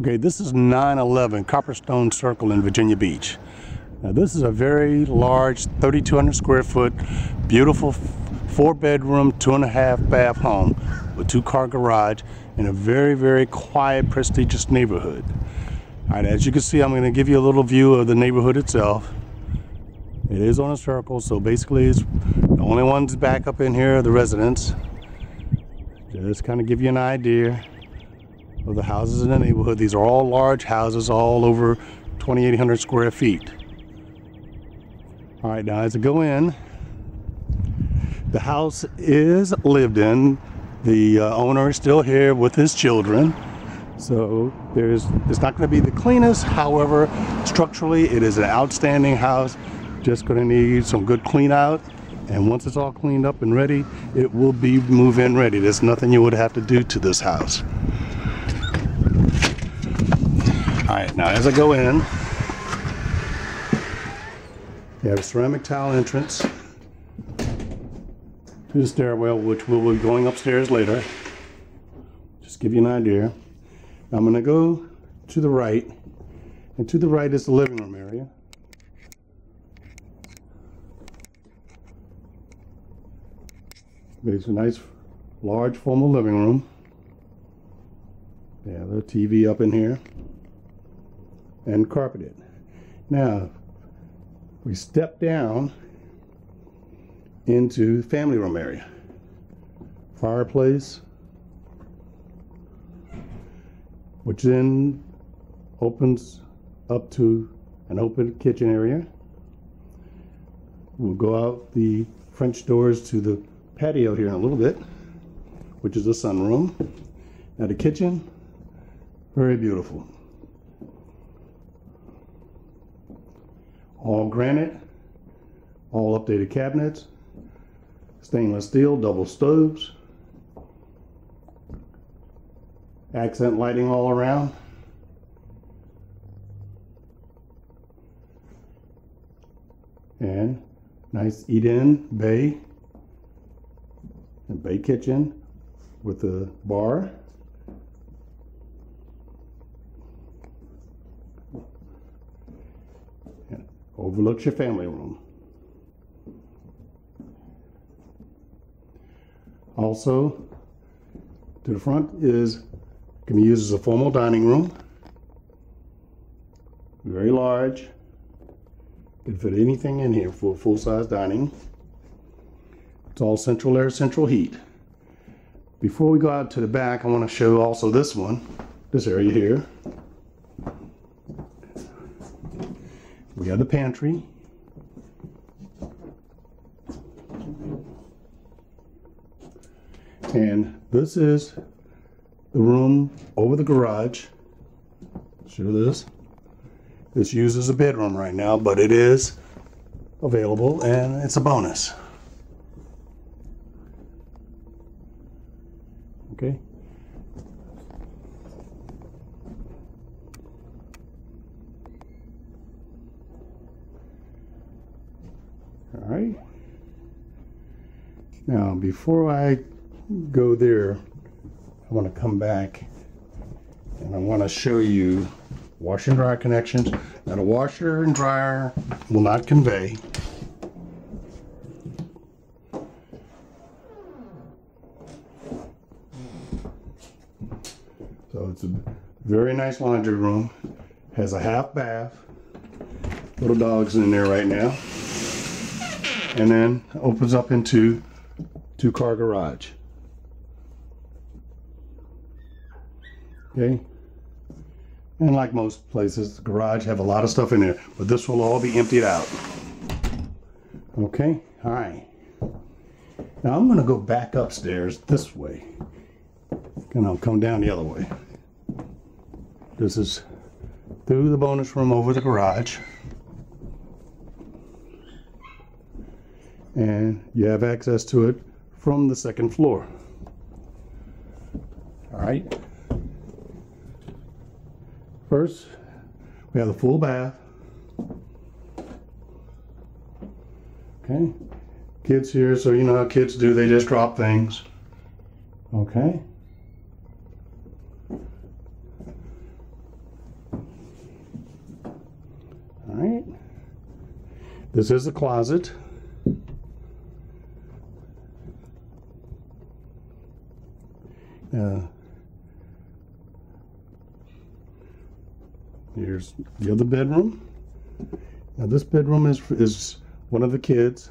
Okay, this is 911 Copper Stone Circle in Virginia Beach. Now this is a very large 3,200 square foot, beautiful four bedroom, two and a half bath home with two car garage in a very, very quiet, prestigious neighborhood. All right, as you can see, I'm gonna give you a little view of the neighborhood itself. It is on a circle, so basically it's the only ones back up in here are the residents. Just kind of give you an idea of the houses in the neighborhood. These are all large houses, all over 2,800 square feet. All right, now as I go in, the house is lived in. The uh, owner is still here with his children. So there's, it's not going to be the cleanest. However, structurally, it is an outstanding house. Just going to need some good clean out. And once it's all cleaned up and ready, it will be move-in ready. There's nothing you would have to do to this house. All right, now as I go in, you have a ceramic tile entrance to the stairwell, which we'll be going upstairs later. Just give you an idea. I'm gonna go to the right, and to the right is the living room area. There's a nice, large formal living room. Yeah, the TV up in here and carpeted. Now, we step down into the family room area. Fireplace, which then opens up to an open kitchen area. We'll go out the French doors to the patio here in a little bit, which is a sunroom. Now the kitchen, very beautiful. All granite, all updated cabinets, stainless steel, double stoves, accent lighting all around. And nice eat-in bay and bay kitchen with a bar. Overlooks your family room. Also, to the front is can be used as a formal dining room. Very large. Can fit anything in here for full-size dining. It's all central air, central heat. Before we go out to the back, I want to show also this one, this area here. We have the pantry. And this is the room over the garage. Sure this. This uses a bedroom right now, but it is available and it's a bonus. Okay. All right. Now, before I go there, I want to come back and I want to show you washer and dryer connections. Now, a washer and dryer will not convey. So it's a very nice laundry room. Has a half bath. Little dog's in there right now and then opens up into two car garage. Okay. And like most places, the garage have a lot of stuff in there, but this will all be emptied out. Okay, all right. Now I'm gonna go back upstairs this way. And I'll come down the other way. This is through the bonus room over the garage. and you have access to it from the second floor. All right. First, we have the full bath. Okay. Kids here, so you know how kids do, they just drop things. Okay. All right. This is the closet. The other bedroom. Now this bedroom is is one of the kids,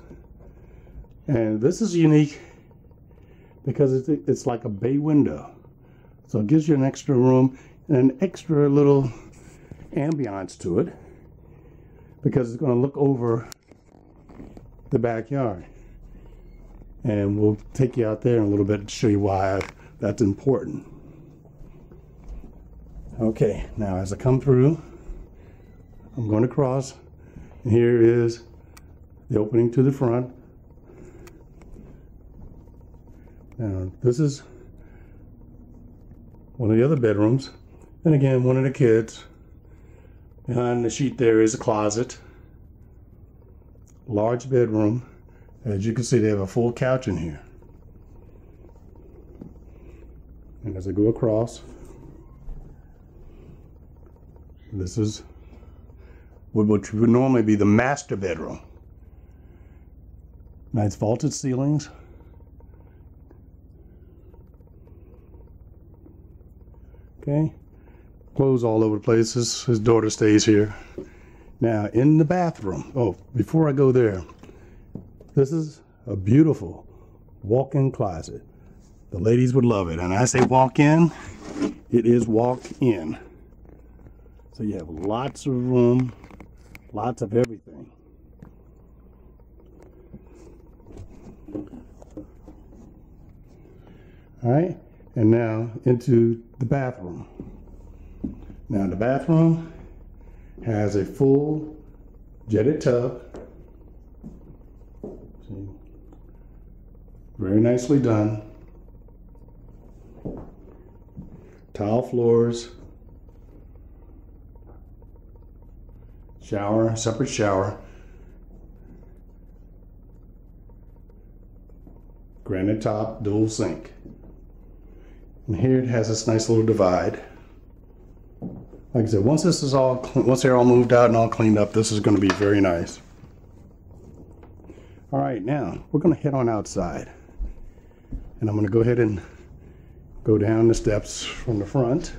and this is unique because it's it's like a bay window, so it gives you an extra room and an extra little ambiance to it because it's going to look over the backyard. And we'll take you out there in a little bit to show you why that's important. Okay, now as I come through, I'm going to cross, and here is the opening to the front. Now, this is one of the other bedrooms, and again, one of the kids. Behind the sheet there is a closet, large bedroom. As you can see, they have a full couch in here. And as I go across, this is what would normally be the master bedroom. Nice vaulted ceilings. Okay, clothes all over the place. His, his daughter stays here. Now, in the bathroom, oh, before I go there, this is a beautiful walk in closet. The ladies would love it. And I say walk in, it is walk in. So you have lots of room, lots of everything. All right, and now into the bathroom. Now the bathroom has a full jetted tub. See? Very nicely done. Tile floors. Shower, separate shower. Granite top, dual sink. And here it has this nice little divide like I said, once this is all, once they're all moved out and all cleaned up, this is going to be very nice. All right, now we're going to head on outside. And I'm going to go ahead and go down the steps from the front.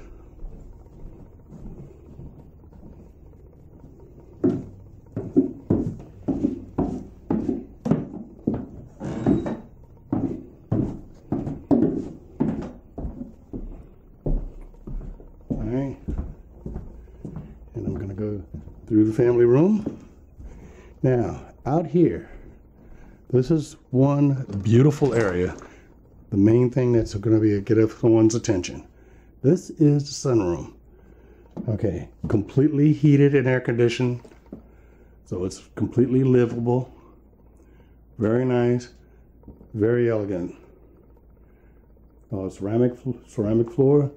Through the family room. Now, out here, this is one beautiful area. The main thing that's going to be a get of everyone's attention. This is the sunroom. Okay, completely heated and air conditioned. So it's completely livable. Very nice, very elegant. Oh, ceramic ceramic floor.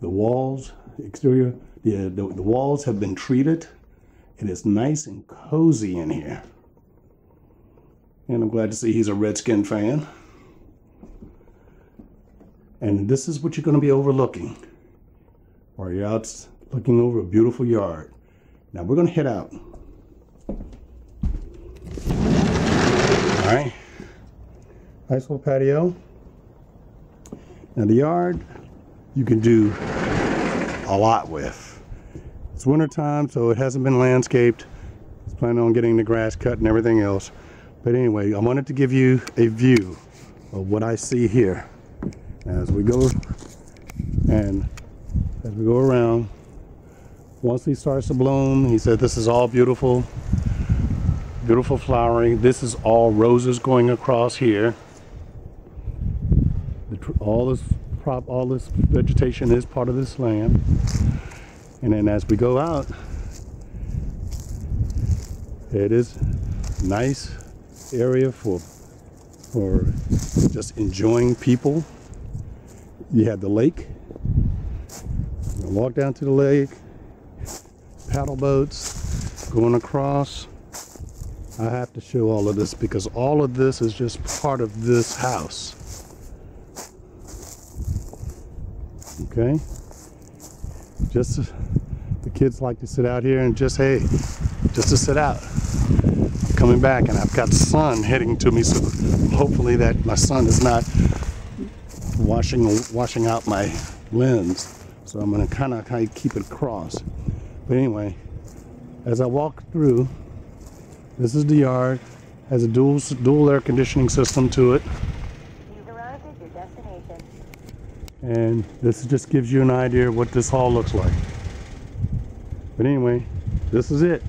The walls, exterior the, the, the walls have been treated. It is nice and cozy in here. And I'm glad to see he's a Redskin fan. And this is what you're going to be overlooking while you're out looking over a beautiful yard. Now we're going to head out. All right. Nice little patio. Now the yard you can do a lot with. It's winter time, so it hasn't been landscaped. It's planning on getting the grass cut and everything else. But anyway, I wanted to give you a view of what I see here as we go and as we go around. Once he starts to bloom, he said this is all beautiful, beautiful flowering. This is all roses going across here. all this prop, all this vegetation is part of this land. And then as we go out, it is nice area for for just enjoying people. You have the lake. Walk down to the lake, paddle boats, going across. I have to show all of this because all of this is just part of this house. Okay? Just the kids like to sit out here and just, hey, just to sit out. Coming back, and I've got sun heading to me, so hopefully that my sun is not washing washing out my lens. So I'm gonna kind of keep it across. But anyway, as I walk through, this is the yard. Has a dual dual air conditioning system to it, and this just gives you an idea of what this hall looks like. But anyway, this is it.